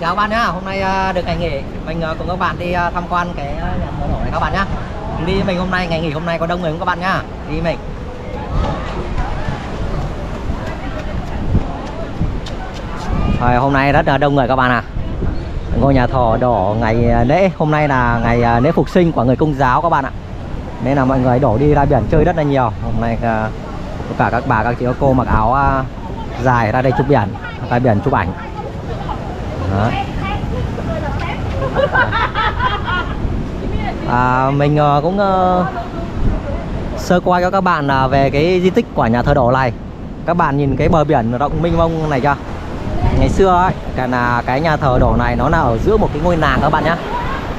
Chào các bạn nhá, hôm nay à, được ngày nghỉ. Mình à, cùng các bạn đi à, tham quan cái nhà thờ nổi này các bạn nhá. Đi mình hôm nay, ngày nghỉ hôm nay có đông người không các bạn nhá? Đi mình. Rồi, hôm nay rất là đông người các bạn à Ngôi nhà thờ đổ ngày lễ. Hôm nay là ngày lễ phục sinh của người công giáo các bạn ạ. Nên là mọi người đổ đi ra biển chơi rất là nhiều. Hôm nay cả các bà, các chị, các cô mặc áo dài ra đây chụp biển Ra biển chụp ảnh. Đó. À, mình ờ, cũng ờ, sơ qua cho các bạn à, về cái di tích của nhà thờ đổ này. Các bạn nhìn cái bờ biển rộng mênh mông này chưa? Ngày xưa ấy cái là cái nhà thờ đổ này nó là ở giữa một cái ngôi làng các bạn nhé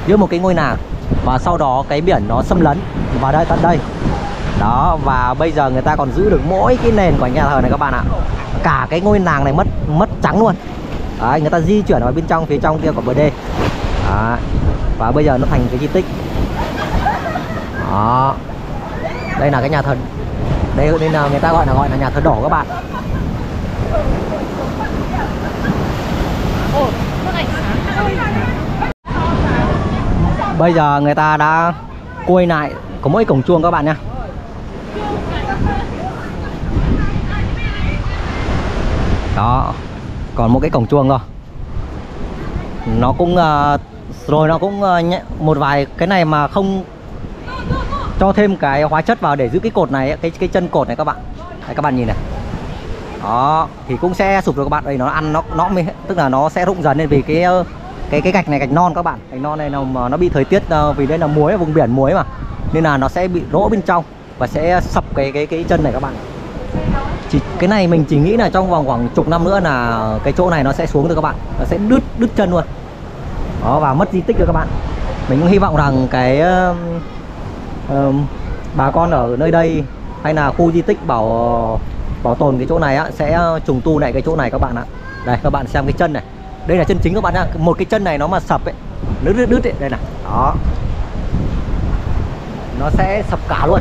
giữa một cái ngôi làng và sau đó cái biển nó xâm lấn vào đây tận đây. Đó và bây giờ người ta còn giữ được mỗi cái nền của nhà thờ này các bạn ạ. Cả cái ngôi làng này mất mất trắng luôn. Đấy, người ta di chuyển vào bên trong phía trong kia của bờ đê. Đấy. và bây giờ nó thành cái di tích. Đó. Đây là cái nhà thờ đây nên là người ta gọi là gọi là nhà thờ đỏ các bạn. Bây giờ người ta đã quay lại có mỗi cổng chuông các bạn nha đó còn một cái cổng chuông thôi. Nó cũng uh, rồi nó cũng uh, một vài cái này mà không cho thêm cái hóa chất vào để giữ cái cột này cái cái chân cột này các bạn. Đấy, các bạn nhìn này. Đó thì cũng sẽ sụp rồi các bạn. Đây nó ăn nó nó mới tức là nó sẽ rụng dần lên vì cái cái cái gạch này gạch non các bạn. Gạch non này nó mà nó bị thời tiết ờ, vì đây là muối vùng biển muối mà nên là nó sẽ bị rỗ bên trong và sẽ sập cái cái cái chân này các bạn chỉ cái này mình chỉ nghĩ là trong vòng khoảng chục năm nữa là cái chỗ này nó sẽ xuống rồi các bạn. Nó sẽ đứt đứt chân luôn. Đó và mất di tích rồi các bạn. Mình cũng hy vọng rằng cái uh, uh, bà con ở nơi đây hay là khu di tích bảo bảo tồn cái chỗ này á sẽ uh, trùng tu lại cái chỗ này các bạn ạ. Đây các bạn xem cái chân này. Đây là chân chính các bạn nhá một cái chân này nó mà sập ấy nó đứt đứt ấy. Đây này. Đó. Nó sẽ sập cả luôn.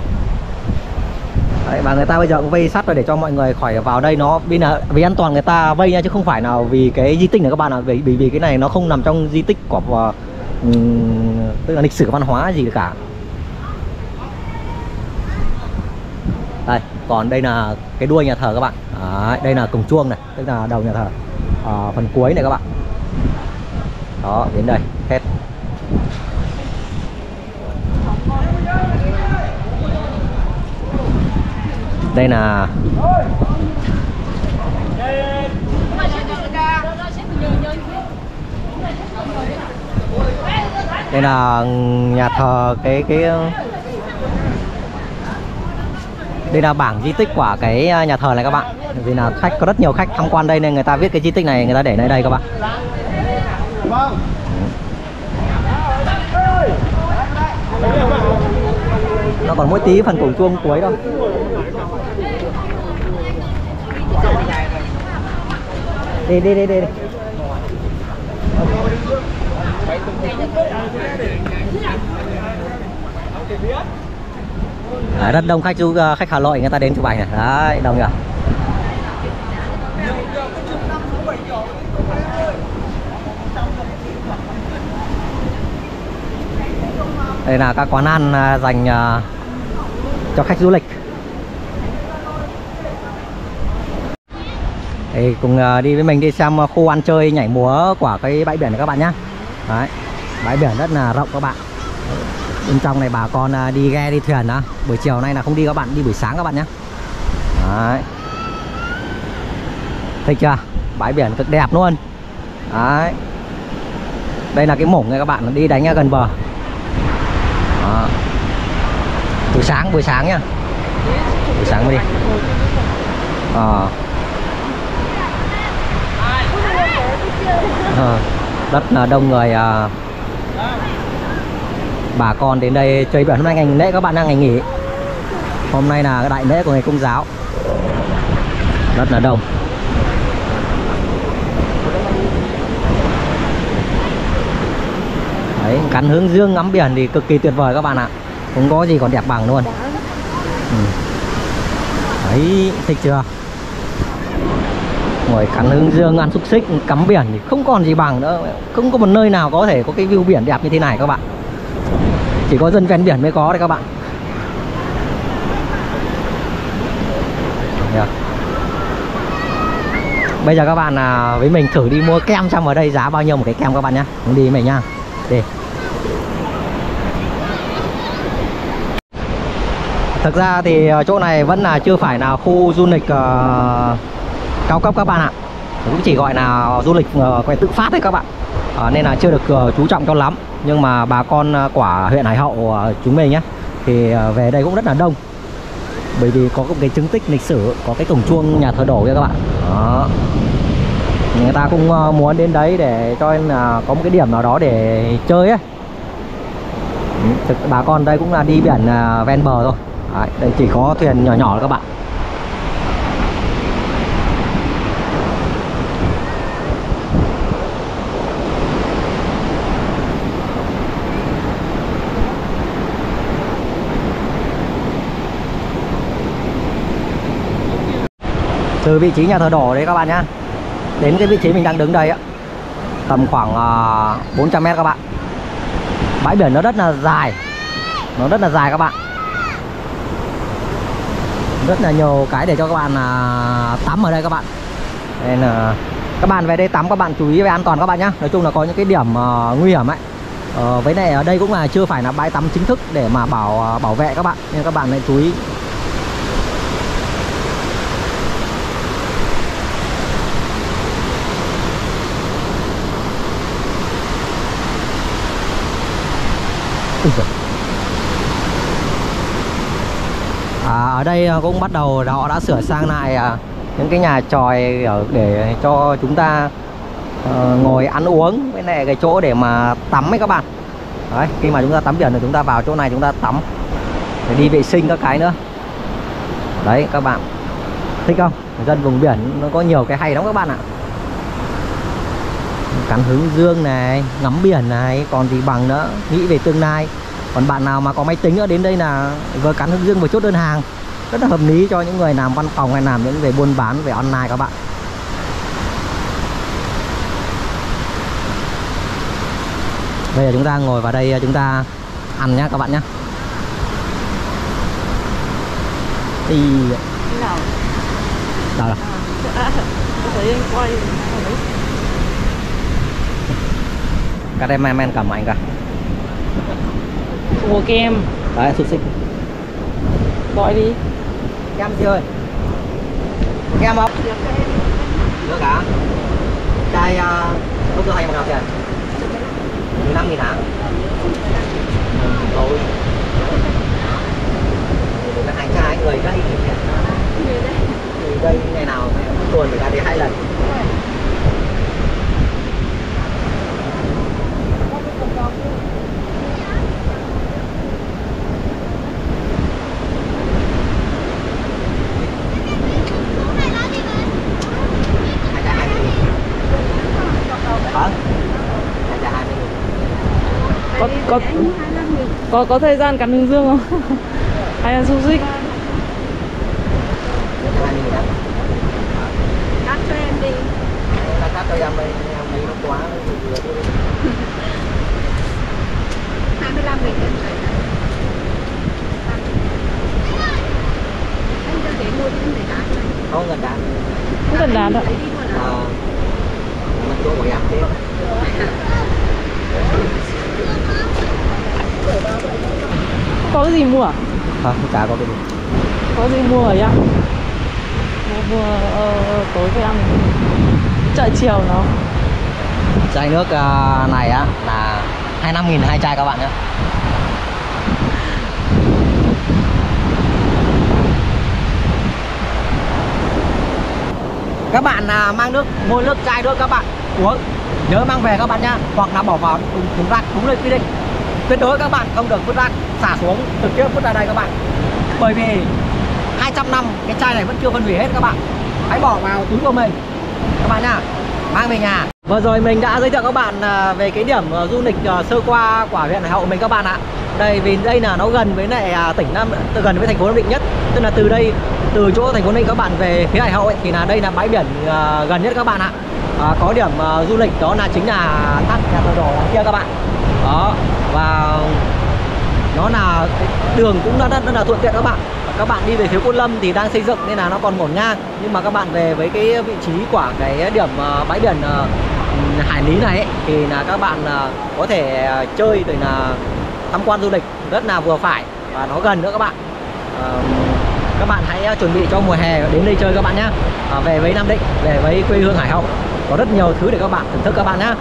Đấy, và người ta bây giờ cũng vây sắt rồi để cho mọi người khỏi vào đây. Nó vì là vì an toàn người ta vây nha chứ không phải nào vì cái di tích này các bạn ạ. Vì vì, vì cái này nó không nằm trong di tích của uh, tức là lịch sử văn hóa gì cả. Đây còn đây là cái đuôi nhà thờ các bạn. Đấy, đây là cổng chuông này tức là đầu nhà thờ à, phần cuối này các bạn. Đó đến đây hết. Đây là đây là nhà thờ cái cái ờ, đây là bảng di tích của cái ờ, nhà thờ này các bạn. Vì là khách, có rất nhiều khách tham quan đây nên người ta viết cái di tích này, người ta để nơi đây các bạn. Còn mỗi tí phần cổng chuông cuối đâu. Đi đi đi đi, đi. Đấy, rất đông khách du ờ, khách Hà Nội người ta đến chụp ảnh này. Đấy đông nhỉ đây là các quán ăn ờ, dành ờ, cho khách du lịch. Thì cùng à, đi với mình đi xem à, khu ăn chơi nhảy múa của cái bãi biển này các bạn nhé Đấy, bãi biển rất là rộng các bạn. Bên trong này bà con à, đi ghe đi thuyền đó buổi chiều nay là không đi các bạn đi buổi sáng các bạn nhé Đấy. thích chưa? Bãi biển cực đẹp luôn. Đấy. đây là cái mổng này các bạn đi đánh gần bờ. Đó buổi sáng buổi sáng nhá. Buổi sáng mới đi. Ờ. Ờ, à. À, rất là đông người à, bà con đến đây chơi biển hôm nay ngày lễ các bạn đang ngày nghỉ. Hôm nay là đại lễ của ngày công giáo. Rất là đông. Đấy cắn hướng dương ngắm biển thì cực kỳ tuyệt vời các bạn ạ không có gì còn đẹp bằng luôn. Ừ. đấy thích chưa? Ngồi cắn hướng dương ăn xúc xích cắm biển thì không còn gì bằng nữa. Không có một nơi nào có thể có cái view biển đẹp như thế này các bạn. Chỉ có dân ven biển mới có đấy các bạn. Được. bây giờ các bạn à, với mình thử đi mua kem xem ở đây giá bao nhiêu một cái kem các bạn nhé đi với mình nhá. Đi. Thực ra thì ờ, chỗ này vẫn là chưa phải là khu du lịch uh, cao cấp các bạn ạ. Cũng chỉ gọi là du lịch uh, tự phát đấy các bạn. Uh, nên là chưa được uh, chú trọng cho lắm. Nhưng mà bà con uh, quả huyện Hải Hậu uh, chúng mình nhé thì uh, về đây cũng rất là đông. Bởi vì có cái chứng tích lịch sử có cái cổng chuông nhà thờ đổ kia các bạn. Đó. Người ta cũng uh, muốn đến đấy để cho nên là có một cái điểm nào đó để chơi ấy. Thực, bà con đây cũng là đi biển uh, ven bờ thôi. Đấy, đây chỉ có thuyền nhỏ nhỏ các bạn. Từ vị trí nhà thờ đổ đấy các bạn nhá. Đến cái vị trí mình đang đứng đây ạ tầm khoảng à, uh, 400 mét các bạn. Bãi biển nó rất là dài. Nó rất là dài các bạn rất là nhiều cái để cho các bạn à, tắm ở đây các bạn. Nên là các bạn về đây tắm các bạn chú ý về an toàn các bạn nhé nói chung là có những cái điểm à, nguy hiểm ấy. À, với này ở đây cũng là chưa phải là bãi tắm chính thức để mà bảo à, bảo vệ các bạn nên các bạn hãy chú ý. Ui giời. À, ở đây ờ, cũng bắt đầu họ đã sửa sang lại ờ, những cái nhà tròi ở để cho chúng ta ờ, ngồi ăn uống với lại cái chỗ để mà tắm ấy các bạn. Đấy, khi mà chúng ta tắm biển thì chúng ta vào chỗ này chúng ta tắm, để đi vệ sinh các cái nữa. Đấy, các bạn. Thích không? Dân vùng biển nó có nhiều cái hay lắm các bạn ạ. Cắn hướng dương này, ngắm biển này, còn gì bằng nữa. Nghĩ về tương lai còn bạn nào mà có máy tính nữa đến đây là vừa cắn hướng dương vừa chốt đơn hàng. Rất là hợp lý cho những người làm văn phòng hay làm những về buôn bán về online các bạn. Bây giờ chúng ta ngồi vào đây chúng ta ăn nhá các bạn nhé đi nào đâu? Rồi à, thấy anh quay các em men men cầm anh cả mua kem đấy xúc xích. Gọi đi. Kem gì ơi. Kem không? Nữa cả chai uh, nước hay một nào mười năm nghìn hả? Ừ, thôi. Hai chai người đây. Người đây ngày nào tuần người ta đi hai lần hai chai hai mươi hả hai chai hai mươi có có có có thời gian cắn hướng dương không? Hay là xúc xích? Cắt cho em đi. Ta cắt cho em đây em thấy nó quá nó vừa vừa thôi. 25 nghìn em phải anh cho để mua chứ để này không gần đạn không cần lấy đi luôn à ờ mình chỗ của em thế có cái gì mua à? Không chả có cái gì? Có gì mua ở ạ? Mua, mua ờ, tối về ăn. Chợ chiều nó. Chai nước à, này á là 25 nghìn hai chai các bạn nhé các bạn à, mang nước mua nước chai nước các bạn. Uống nhớ mang về các bạn nhá. Hoặc là bỏ vào thùng, thùng rác đúng nơi quy định tuyệt đối các bạn không được vứt rác xả xuống trực tiếp vứt ra đây các bạn. Bởi vì 200 năm cái chai này vẫn chưa phân hủy hết các bạn. Hãy bỏ vào túi của mình. Các bạn nhá mang về nhà. Vừa rồi mình đã giới thiệu các bạn à, về cái điểm à, du lịch à, sơ qua của huyện Hải Hậu mình các bạn ạ. Đây vì đây là nó gần với lại tỉnh Nam gần với thành phố Nam Định nhất. Tức là từ đây từ chỗ thành phố nam định các bạn về phía Hải Hậu ấy, thì là đây là bãi biển gần nhất các bạn ạ. À, có điểm du lịch đó là chính là thác nhà thờ đỏ kia các bạn. Đó và nó là đường cũng rất, là thuận tiện các bạn. Các bạn đi về phía Côn Lâm thì đang xây dựng nên là nó còn ngổn ngang. Nhưng mà các bạn về với cái vị trí của cái điểm ờ, bãi biển ờ, Hải Lý này ấy, thì là các bạn ờ, có thể chơi rồi là tham quan du lịch rất là vừa phải và nó gần nữa các bạn. À, các bạn hãy chuẩn bị cho mùa hè đến đây chơi các bạn nhé à, về với Nam Định về với quê hương Hải Hậu có rất nhiều thứ để các bạn thưởng thức các bạn nhé